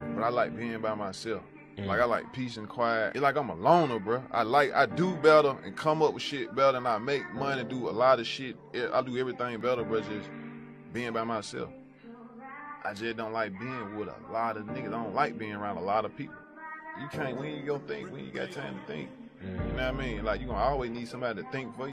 but I like being by myself. Mm. Like I like peace and quiet. It's like I'm a loner, bro. I like I do better and come up with shit better, and I make money, do a lot of shit. I do everything better, but Just being by myself. I just don't like being with a lot of niggas. I don't like being around a lot of people. You can't when you go think when you got time to think. You mm. know what I mean? Like you gonna always need somebody to think for you.